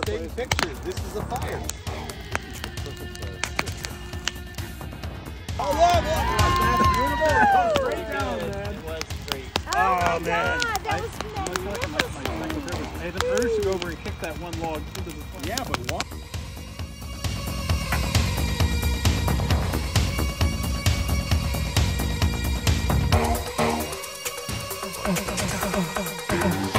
birthday pictures. This is a fire. Oh, look! That's beautiful. It comes straight down, man. It was great. Oh, oh my man. God, that was magnificent. I had an urge go over and kick that one log into the fire. Yeah, but one. Oh, oh, oh, oh, oh, oh.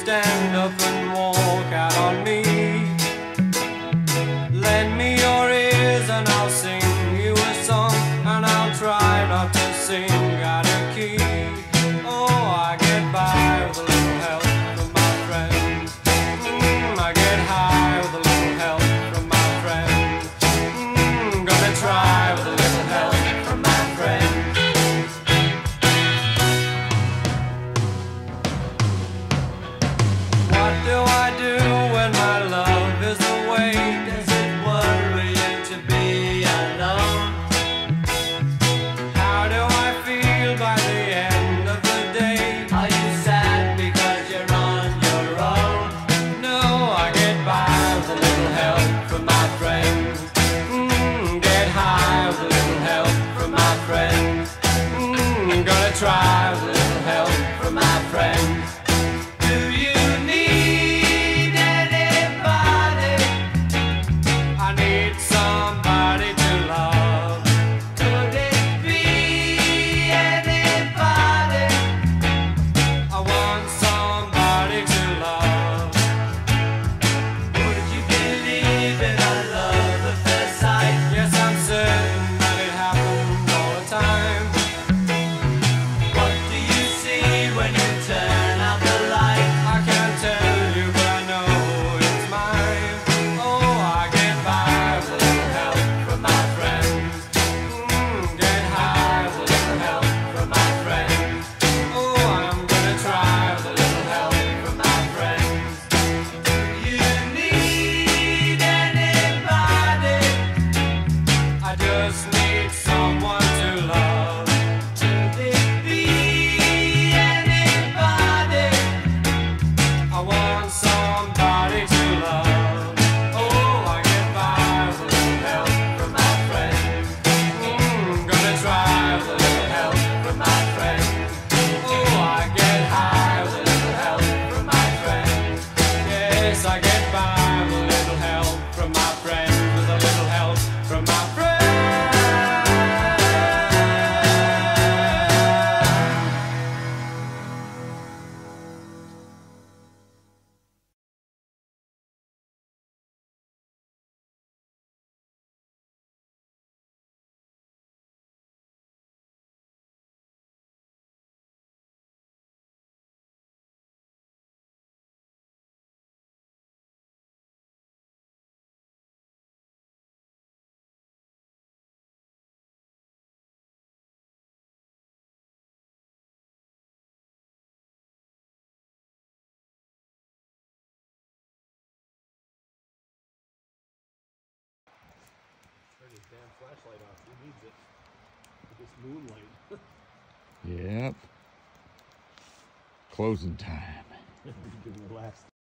stand up and walk out on me. damn flashlight off. He needs it. This moonlight. yep. Closing time.